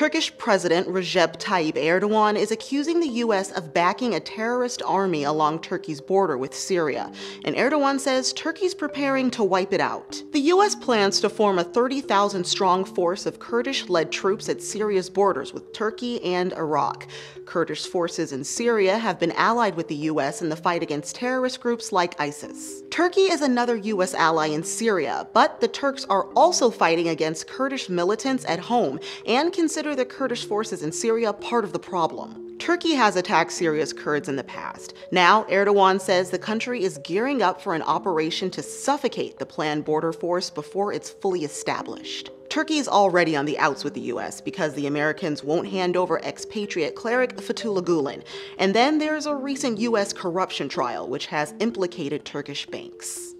Turkish President Recep Tayyip Erdogan is accusing the U.S. of backing a terrorist army along Turkey's border with Syria, and Erdogan says Turkey's preparing to wipe it out. The U.S. plans to form a 30,000 strong force of Kurdish led troops at Syria's borders with Turkey and Iraq. Kurdish forces in Syria have been allied with the U.S. in the fight against terrorist groups like ISIS. Turkey is another U.S. ally in Syria, but the Turks are also fighting against Kurdish militants at home and consider the Kurdish forces in Syria part of the problem. Turkey has attacked Syria's Kurds in the past. Now, Erdogan says the country is gearing up for an operation to suffocate the planned border force before it's fully established. Turkey is already on the outs with the US because the Americans won't hand over expatriate cleric Fethullah Gulen. And then there's a recent US corruption trial which has implicated Turkish banks.